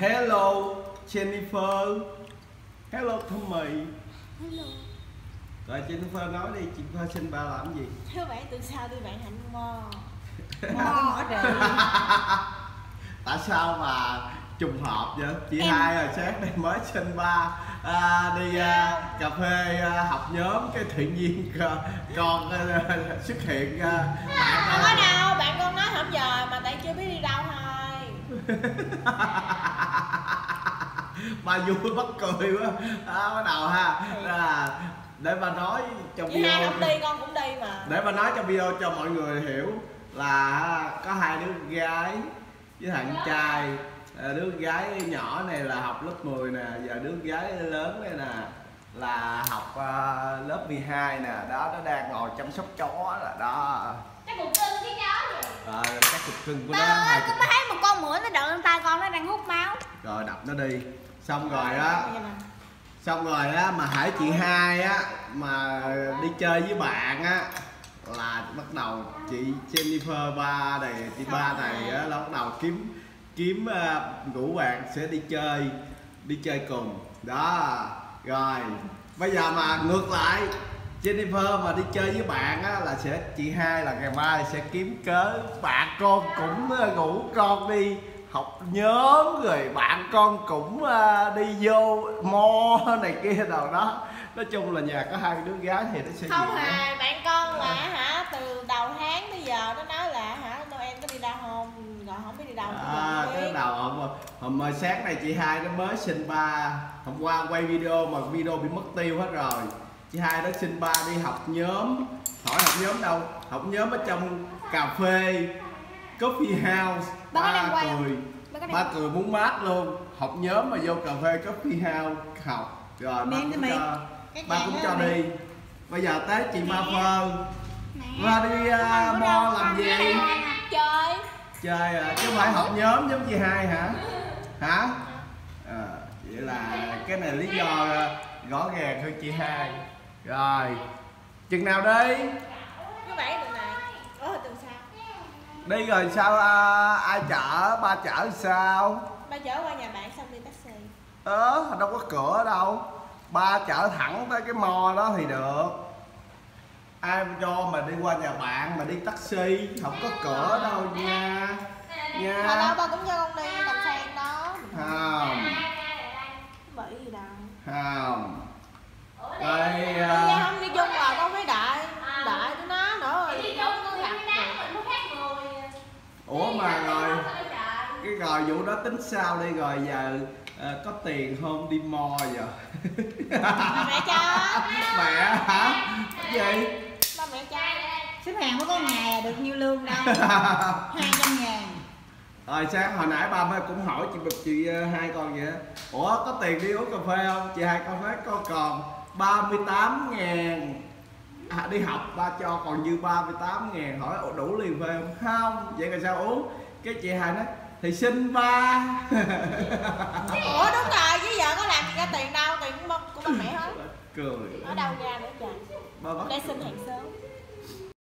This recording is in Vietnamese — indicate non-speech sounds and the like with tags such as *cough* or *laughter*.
Hello Jennifer. Hello Tommy. Hello. Rồi Jennifer nói đi, Jennifer sinh ba làm gì? Thưa bạn từ sau đi bạn hạnh mò. *laughs* Mò ở trời *laughs* Tại sao mà trùng hợp vậy? Chị Em- hai rồi sáng nay mới sinh ba. À, Đi à, cà phê à, học nhóm cái tự nhiên con, con à, *laughs* xuất hiện à, Không có à, đâu, bạn con nói không giờ mà tại chưa biết đi đâu thôi bà vui *laughs* bắt cười quá. À, bắt đầu ha. À, để bà nói trong hai video không đi con cũng đi mà. Để bà nói trong video cho mọi người hiểu là có hai đứa gái với thằng trai. À, đứa gái nhỏ này là học lớp 10 nè và đứa gái lớn này nè là học à, lớp 12 nè. Đó nó đang ngồi chăm sóc chó là đó. Cái cục cưng cái chó vậy à, các cục cưng của nó Trời ơi, hai cục thấy một con muỗi nó đậu lên tay con nó đang hút máu. Rồi đập nó đi xong rồi nè. xong rồi á mà hãy chị hai á mà đi chơi với bạn á là bắt đầu chị Jennifer ba này chị ba này á là bắt đầu kiếm kiếm uh, ngủ bạn sẽ đi chơi đi chơi cùng. Đó rồi. Bây giờ mà ngược lại Jennifer mà đi chơi với bạn á là sẽ chị hai là ngày mai sẽ kiếm cớ bạn con cũng ờ, ngủ con đi học nhóm rồi bạn con cũng ờ, đi vô mo này kia đồ đó. Nói chung là nhà có hai đứa gái thì nó sẽ Không hề, bạn con là hả từ đầu tháng tới giờ nó nói là hả Noel có đi đâu không Rồi không biết đi đâu À, cái đầu hôm hôm sáng này chị hai nó mới sinh ba hôm qua quay video mà video bị mất tiêu hết rồi. Chị hai nó sinh ba đi học nhóm. Hỏi học nhóm đâu? Học nhóm ở trong cà phê coffee house. Ba không? cười Ba cười muốn mát luôn. Học nhóm mà vô cà phê coffee house học. Rồi ba cũng cho ba cũng cho đi. Bây giờ tới chị ma phơ ba đi à, Bữa mo làm gì. Chơi. Chơi à, chứ phải học nhóm giống chị hai hả? *laughs* Hả? À, vậy là cái này lý do à, rõ ràng hơn chị hai. Rồi chừng nào đi đi rồi sao à, ai chở ba chở sao? Ba chở qua nhà bạn xong đi taxi. Ớ đâu có cửa đâu. Ba chở thẳng tới cái mò đó thì được. Ai cho mà đi qua nhà bạn mà đi taxi không có cửa đâu nha. Hồi đó nha ba cũng cho con đi đầm sen đó không Bởi gì đâu không rồi Bây giờ à, không đi chung rồi con phải đợi Đợi tụi nó nữa rồi Đi nó chung có người gặp đi được. đá mình khác người ủa mà rồi cái rồi vụ đó tính sao đi rồi giờ à, có tiền không? Đi mo giờ. Mẹ cho. *laughs* Mẹ hả? Cái gì? Ba mẹ cho. Xếp hàng mới có ngày được nhiêu lương đâu? *laughs* 200 ngàn. Rồi sáng hồi nãy ba mới cũng hỏi chị chị ờ, hai con vậy ủa có tiền đi uống cà phê không? Chị hai con nói con còn 38 ngàn à, đi học ba cho còn dư 38 ngàn hỏi "Ủa, đủ liền phê không? Không. Vậy là sao uống? Cái chị hai nói thì xin ba. Ủa đúng rồi chứ giờ có làm ra tiền đâu Tiền của ba, mẹ hết. Cười. Ở đâu ra nữa trời? Để xin hàng sớm